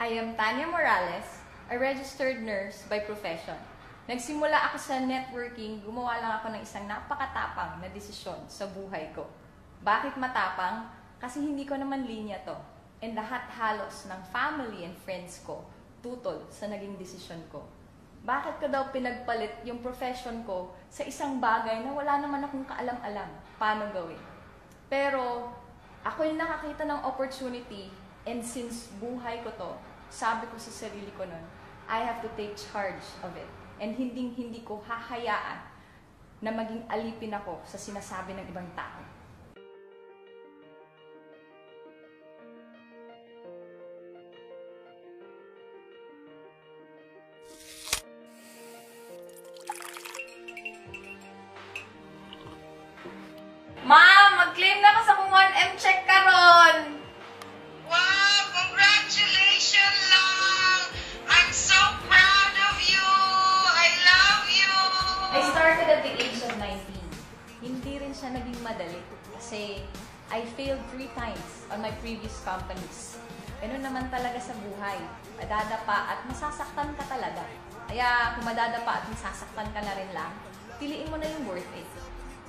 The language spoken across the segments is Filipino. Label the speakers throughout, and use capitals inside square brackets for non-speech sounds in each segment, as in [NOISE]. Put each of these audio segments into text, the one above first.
Speaker 1: I am Tanya Morales, a registered nurse by profession. Nagsimula ako sa networking, gumawa lang ako ng isang napakatapang na desisyon sa buhay ko. Bakit matapang? Kasi hindi ko naman linya to. And lahat halos ng family and friends ko tutol sa naging desisyon ko. Bakit ko daw pinagpalit yung profession ko sa isang bagay na wala naman akong kaalam-alam paano gawin? Pero ako yung nakakita ng opportunity and since buhay ko to, sabi ko sa sarili ko nun, I have to take charge of it. And hindi hindi ko hahayaan na maging alipin ako sa sinasabi ng ibang tao.
Speaker 2: I
Speaker 1: started at the age of 19. Hindi rin siya naging madali kasi I failed three times on my previous companies. Ganun naman talaga sa buhay. Madadapa at masasaktan ka talaga. Kaya kung madadapa at masasaktan ka na rin lang, piliin mo na yung worth it.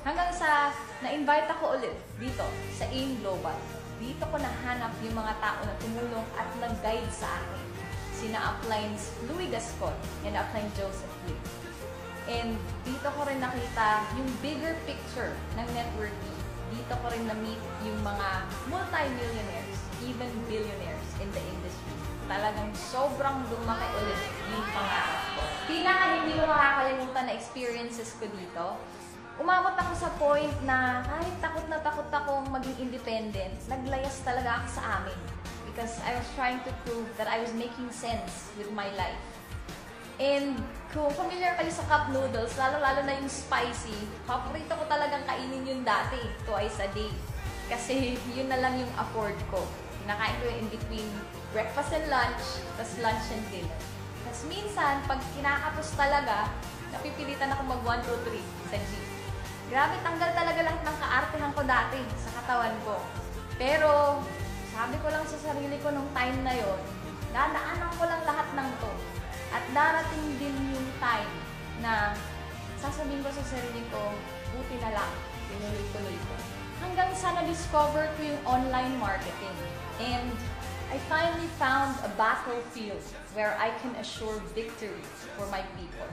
Speaker 1: Hanggang sa na-invite ako ulit dito sa AIM Global. Dito ko nahanap yung mga tao na tumulong at nag-guide sa akin. Sina uplines Louis Gascon and upline Joseph Lee. And dito ko rin nakita yung bigger picture ng networking. Dito ko rin na-meet yung mga multi-millionaires, even billionaires in the industry. Talagang sobrang lumaki ulit yung pangarap ko. Pinaka hindi ko makakalimutan na experiences ko dito, umabot ako sa point na kahit takot na takot akong maging independent, naglayas talaga ako sa amin. Because I was trying to prove that I was making sense with my life. And kung familiar kayo sa cup noodles, lalo-lalo na yung spicy, paborito ko talagang kainin yun dati, twice a day. Kasi [LAUGHS] yun na lang yung afford ko. Kinakain ko in between breakfast and lunch, tapos lunch and dinner. Tapos minsan, pag kinakapos talaga, napipilitan ako mag 1, 2, 3 sa gym. Grabe, tanggal talaga lahat ng kaartehan ko dati sa katawan ko. Pero, sabi ko lang sa sarili ko nung time na yon, dadaanan ko lang lahat ng to. At darating din yung time na sasabihin ko sa sarili ko, buti na lang, tinuloy-tuloy ko. Hanggang sa na-discover ko yung online marketing. And I finally found a battlefield where I can assure victory for my people.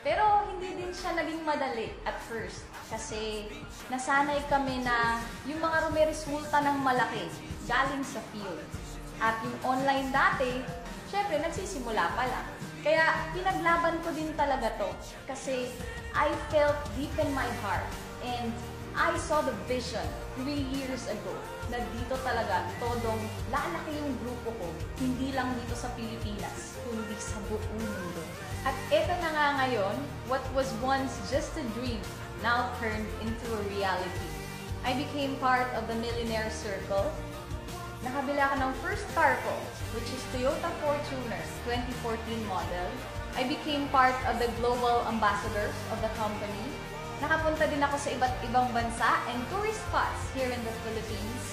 Speaker 1: Pero hindi din siya naging madali at first kasi nasanay kami na yung mga rumiresulta ng malaki galing sa field. At yung online dati, syempre nagsisimula pa lang. Kaya pinaglaban ko din talaga to kasi I felt deep in my heart and I saw the vision three years ago na dito talaga todong lalaki yung grupo ko, hindi lang dito sa Pilipinas, kundi sa buong mundo. At eto na nga ngayon, what was once just a dream now turned into a reality. I became part of the Millionaire Circle. Nakabila ako ng first car ko, which is Toyota Fortuner 2014 model. I became part of the global ambassadors of the company. Nakapunta din ako sa iba't ibang bansa and tourist spots here in the Philippines.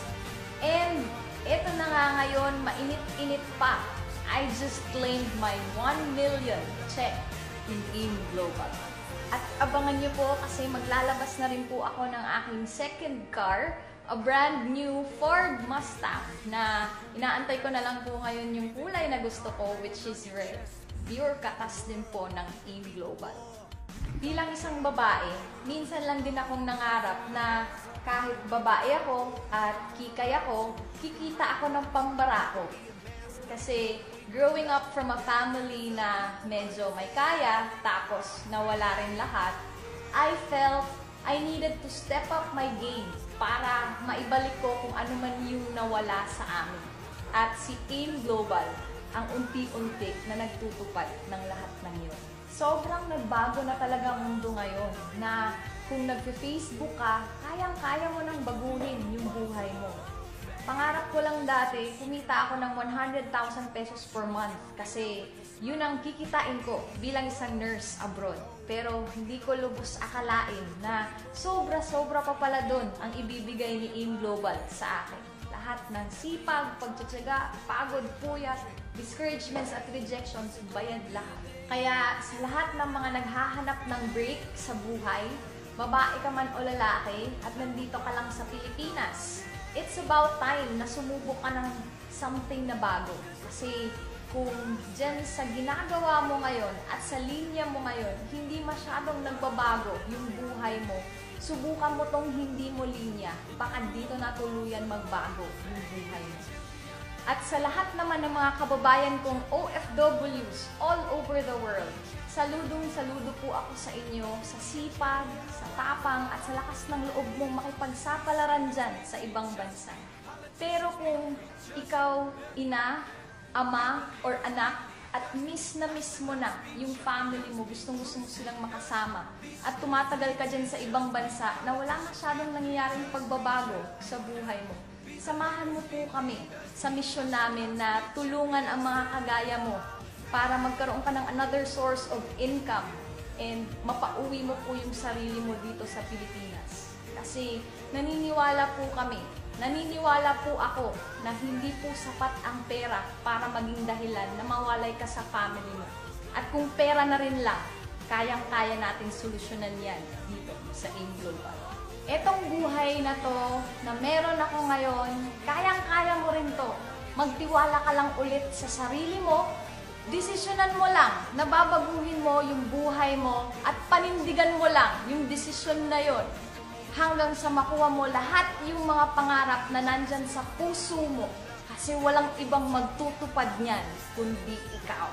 Speaker 1: And eto na nga ngayon, mainit-init pa. I just claimed my 1 million check in AIM Global. At abangan niyo po kasi maglalabas na rin po ako ng aking second car, a brand new Ford Mustang na inaantay ko na lang po ngayon yung kulay na gusto ko which is red. Pure katas din po ng AIM Global. Bilang isang babae, minsan lang din akong nangarap na kahit babae ako at kikay ako, kikita ako ng pambara ko. Kasi growing up from a family na medyo may kaya, tapos nawala rin lahat, I felt I needed to step up my game para maibalik ko kung ano man yung nawala sa amin. At si AIM Global ang unti-unti na nagtutupad ng lahat ng yun. Sobrang nagbago na talaga ang mundo ngayon na kung nagpe-Facebook ka, kayang-kaya mo nang baguhin yung buhay mo. Pangarap ko lang dati, kumita ako ng 100,000 pesos per month kasi yun ang kikitain ko bilang isang nurse abroad. Pero hindi ko lubos akalain na sobra-sobra pa pala dun ang ibibigay ni AIM Global sa akin. Lahat lahat ng sipag, pagtsatsaga, pagod, puyat, discouragements at rejections, bayad lahat. Kaya sa lahat ng mga naghahanap ng break sa buhay, babae ka man o lalaki at nandito ka lang sa Pilipinas, it's about time na sumubok ka ng something na bago. Kasi kung dyan sa ginagawa mo ngayon at sa linya mo ngayon, hindi masyadong nagbabago yung buhay mo, subukan mo tong hindi mo linya. Baka dito na tuluyan magbago yung buhay mo. At sa lahat naman ng mga kababayan kong OFWs all over the world, saludong saludo po ako sa inyo sa sipag, sa tapang at sa lakas ng loob mong makipagsapalaran dyan sa ibang bansa. Pero kung ikaw, ina, ama, or anak, at miss na miss mo na yung family mo, gustong gusto mo silang makasama, at tumatagal ka dyan sa ibang bansa na wala masyadong nangyayaring pagbabago sa buhay mo, samahan mo po kami sa misyon namin na tulungan ang mga kagaya mo para magkaroon ka ng another source of income and mapauwi mo po yung sarili mo dito sa Pilipinas. Kasi naniniwala po kami, naniniwala po ako na hindi po sapat ang pera para maging dahilan na mawalay ka sa family mo. At kung pera na rin lang, kayang-kaya natin solusyonan yan dito sa AIM Global. Etong buhay na to na meron ako ngayon, kayang-kaya mo rin to. Magtiwala ka lang ulit sa sarili mo, desisyonan mo lang. Na babaguhin mo yung buhay mo at panindigan mo lang yung desisyon na yon hanggang sa makuha mo lahat yung mga pangarap na nandyan sa puso mo. Kasi walang ibang magtutupad niyan kundi ikaw.